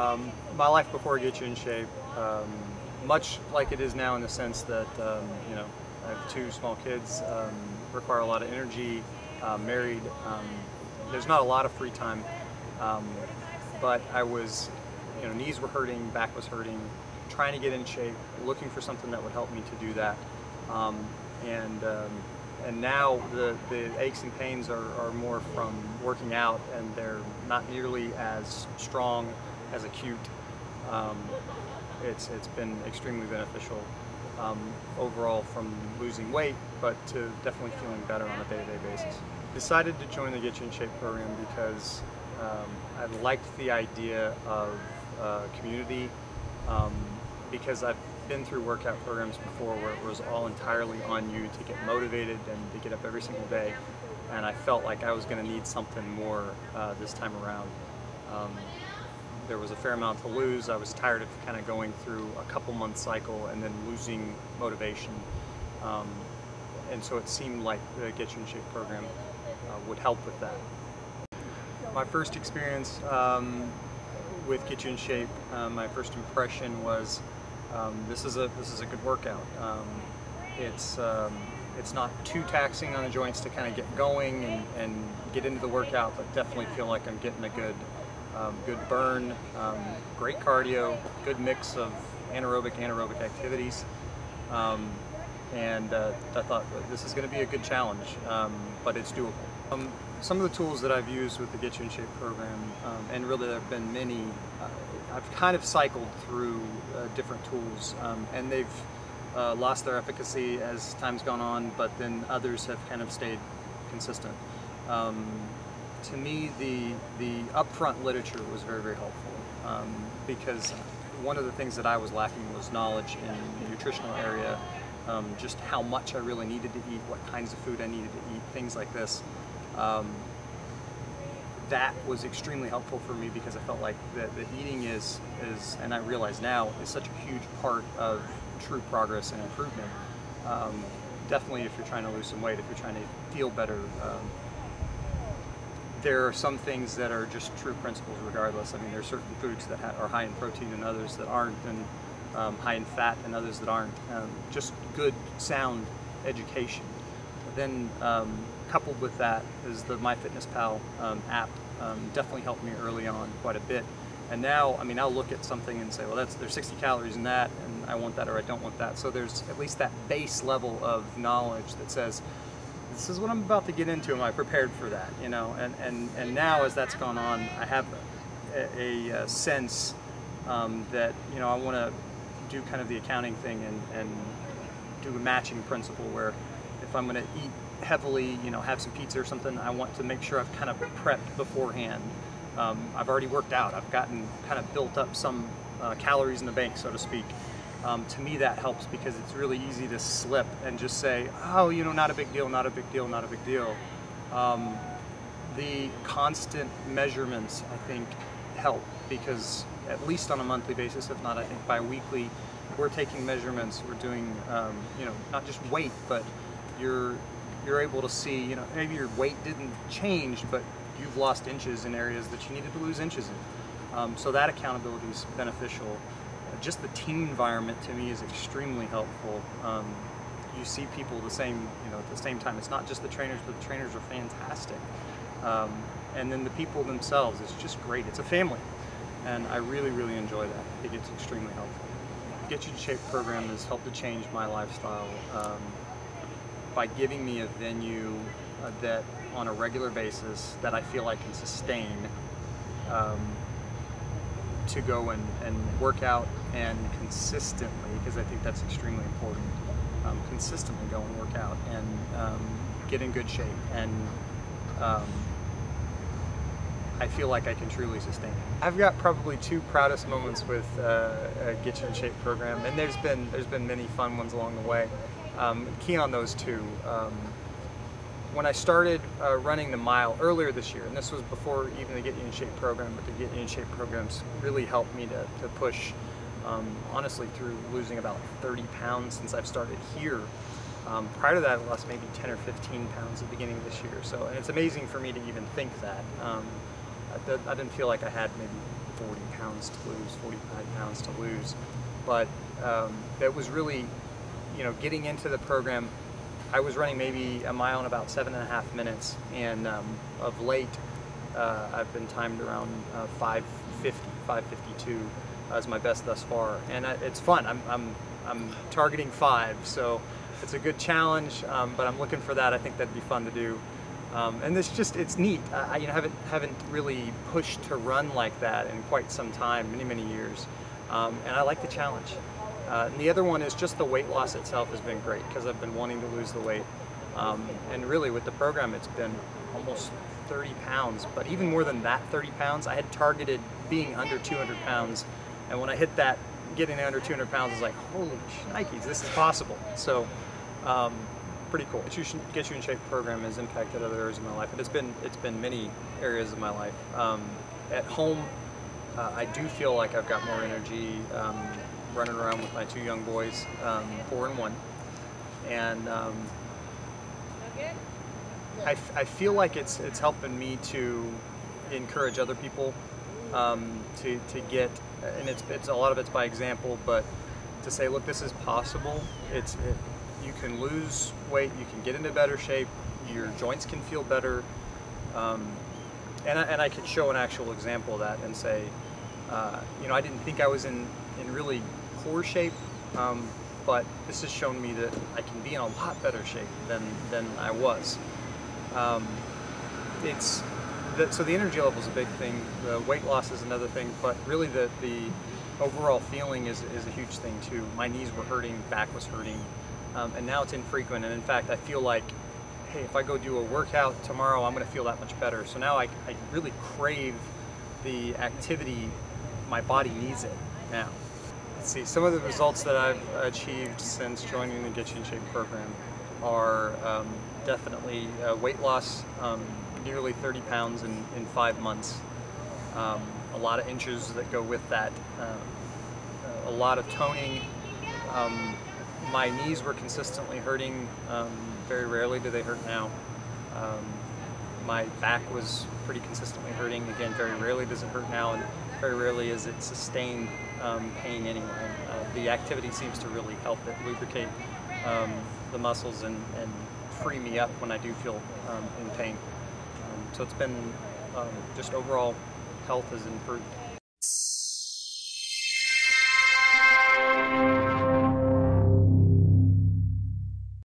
Um, my life before Get You in Shape, um, much like it is now in the sense that, um, you know, I have two small kids, um, require a lot of energy, uh, married, um, there's not a lot of free time, um, but I was, you know, knees were hurting, back was hurting, trying to get in shape, looking for something that would help me to do that. and and now the, the aches and pains are, are more from working out and they're not nearly as strong as acute. Um, it's, it's been extremely beneficial um, overall from losing weight, but to definitely feeling better on a day-to-day -day basis. Decided to join the Get You in Shape program because um, I liked the idea of uh, community um, because I've been through workout programs before where it was all entirely on you to get motivated and to get up every single day and I felt like I was going to need something more uh, this time around. Um, there was a fair amount to lose. I was tired of kind of going through a couple month cycle and then losing motivation. Um, and so it seemed like the Get You in Shape program uh, would help with that. My first experience um, with Get You in Shape, uh, my first impression was um, this is a this is a good workout. Um, it's um, it's not too taxing on the joints to kind of get going and, and get into the workout, but definitely feel like I'm getting a good um, good burn, um, great cardio, good mix of anaerobic anaerobic activities. Um, and uh, I thought this is going to be a good challenge, um, but it's doable. Um, some of the tools that I've used with the Get You in Shape program, and really there have been many, uh, I've kind of cycled through uh, different tools, and they've uh, lost their efficacy as time's gone on, but then others have kind of stayed consistent. Um, to me, the, the upfront literature was very, very helpful um, because one of the things that I was lacking was knowledge in the nutritional area, um, just how much I really needed to eat, what kinds of food I needed to eat, things like this. Um, that was extremely helpful for me because I felt like the, the eating is, is, and I realize now, is such a huge part of true progress and improvement. Um, definitely if you're trying to lose some weight, if you're trying to feel better, um, there are some things that are just true principles regardless. I mean, there are certain foods that are high in protein and others that aren't, and um, high in fat and others that aren't. Um, just good, sound education. Then um, coupled with that is the MyFitnessPal um, app. Um, definitely helped me early on quite a bit. And now, I mean, I'll look at something and say, well, that's there's 60 calories in that, and I want that or I don't want that. So there's at least that base level of knowledge that says, this is what I'm about to get into. Am I prepared for that? You know, and and and now as that's gone on, I have a, a, a sense um, that you know I want to do kind of the accounting thing and and do a matching principle where if I'm going to eat heavily, you know, have some pizza or something, I want to make sure I've kind of prepped beforehand. Um, I've already worked out. I've gotten kind of built up some uh, calories in the bank, so to speak um, to me that helps because it's really easy to slip and just say, oh, you know, not a big deal, not a big deal, not a big deal. Um, the constant measurements, I think, help because at least on a monthly basis, if not, I think bi-weekly, we're taking measurements, we're doing, um, you know, not just weight, but you're, you're able to see, you know, maybe your weight didn't change, but you've lost inches in areas that you needed to lose inches in. Um, so that accountability is beneficial just the team environment to me is extremely helpful. Um, you see people the same, you know, at the same time. It's not just the trainers, but the trainers are fantastic. Um, and then the people themselves, it's just great. It's a family. And I really, really enjoy that. It gets extremely helpful. Get You in Shape program has helped to change my lifestyle um, by giving me a venue uh, that on a regular basis that I feel I can sustain um, to go and, and work out and consistently, because I think that's extremely important, um, consistently go and work out and um, get in good shape. And um, I feel like I can truly sustain it. I've got probably two proudest moments with uh, a Get You in Shape program, and there's been there's been many fun ones along the way. Um, key on those two. Um, when I started uh, running the mile earlier this year, and this was before even the Get You in Shape program, but the Get You in Shape programs really helped me to, to push, um, honestly, through losing about 30 pounds since I've started here. Um, prior to that, I lost maybe 10 or 15 pounds at the beginning of this year. So, and it's amazing for me to even think that. Um, I, I, didn't feel like I had maybe 40 pounds to lose, 45 pounds to lose. But um, it was really, you know, getting into the program, I was running maybe a mile in about seven and a half minutes. And um, of late, uh, I've been timed around uh, 550, 552 as my best thus far. And it's fun. I'm, I'm, I'm targeting five, so it's a good challenge, um, but I'm looking for that. I think that'd be fun to do. Um, and it's just, it's neat. I you know, haven't, haven't really pushed to run like that in quite some time, many, many years. Um, and I like the challenge. Uh, and the other one is just the weight loss itself has been great because I've been wanting to lose the weight. Um, and really with the program, it's been almost 30 pounds, but even more than that 30 pounds, I had targeted being under 200 pounds. And when I hit that, getting under 200 pounds, is like, holy shnikes, this is possible. So um, pretty cool. You, Get you in Shape program has impacted other areas of my life, and it's been it's been many areas of my life. Um, at home, uh, I do feel like I've got more energy um, running around with my two young boys, um, four and one, and um, I, I feel like it's it's helping me to encourage other people um, to to get, and it's it's a lot of it's by example, but to say, look, this is possible. It's it, you can lose weight, you can get into better shape, your joints can feel better. Um, and, I, and I can show an actual example of that and say, uh, you know, I didn't think I was in, in really poor shape, um, but this has shown me that I can be in a lot better shape than, than I was. Um, it's the, so the energy level is a big thing. The weight loss is another thing, but really the, the overall feeling is, is a huge thing too. My knees were hurting, back was hurting, um, and now it's infrequent. And in fact, I feel like, hey, if I go do a workout tomorrow, I'm going to feel that much better. So now I, I really crave the activity. My body needs it now. Let's see, some of the results that I've achieved since joining the Get You in Shape program are um, definitely uh, weight loss, um, nearly 30 pounds in, in five months. Um, a lot of inches that go with that. Uh, a lot of toning, um, my knees were consistently hurting. Um, very rarely do they hurt now. Um, my back was pretty consistently hurting. Again, very rarely does it hurt now, and very rarely is it sustained um, pain anyway. Uh, the activity seems to really help it lubricate um, the muscles and, and, free me up when I do feel um, in pain. Um, so it's been just overall health has improved.